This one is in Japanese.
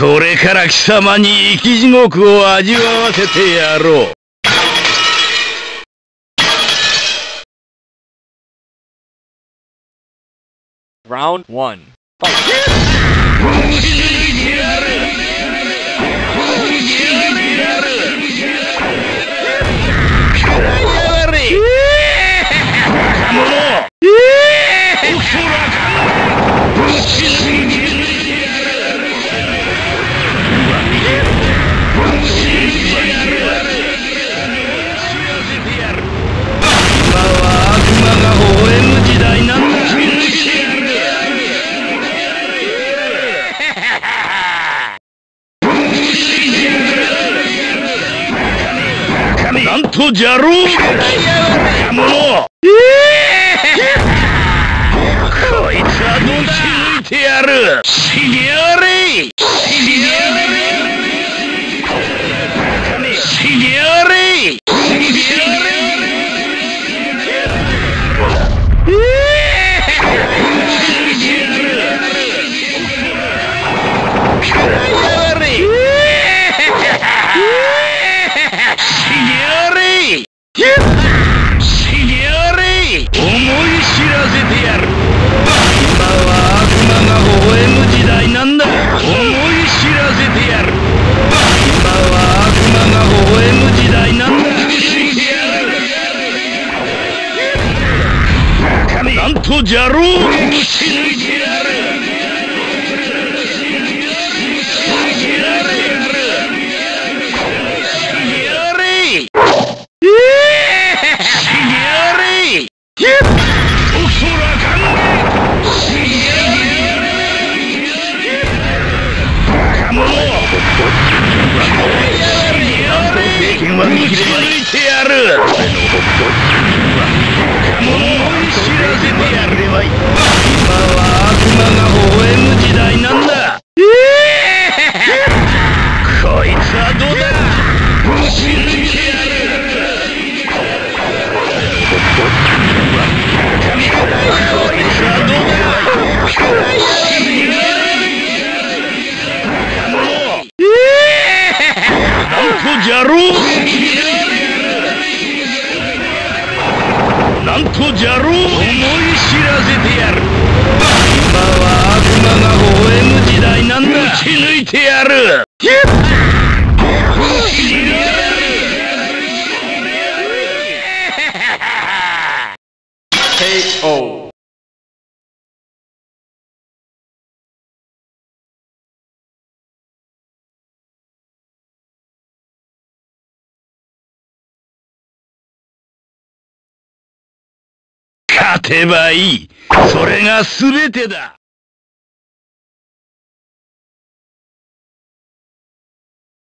これから貴様に生き地獄を味わわせてやろう。Round 1. Fight. なんと邪ろう。もの。こいつはどうだ抜いてやる。死にやれなんと邪ろう抜いてやる抜いてやるなんとじゃろう。なんとじゃろう。思い知らせてやる。今は悪魔が微笑む時代なんだ。打ち抜いてやる。KO. 勝てばいい。それが全てだ。